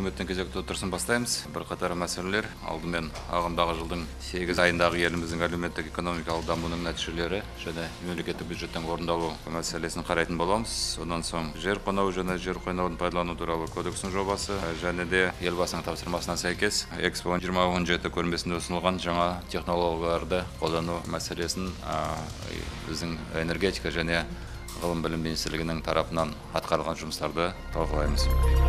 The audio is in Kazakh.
үкіметтің кезекті отырысын бастаймыз. Бірқатар мәселелер алдымен ағымдағы жылдың сегіз айындағы еліміздің әлеуметтік экономикалық дамуының нәтижелері және мемлекеттік бюджеттің орындалу мәселесін қарайтын боламыз. Одан соң жер қонау және жер қойнауын пайдалану туралы кодекстің жобасы және де елбасының тапсырмасына сәйкес экспо жиырма он жеті көрмесінде ұсынылған жаңа технологияларды қолдану мәселесін біздің энергетика және ғылым білім министрлігінің тарапынан атқарылған жұмыстарды талқылаймыз.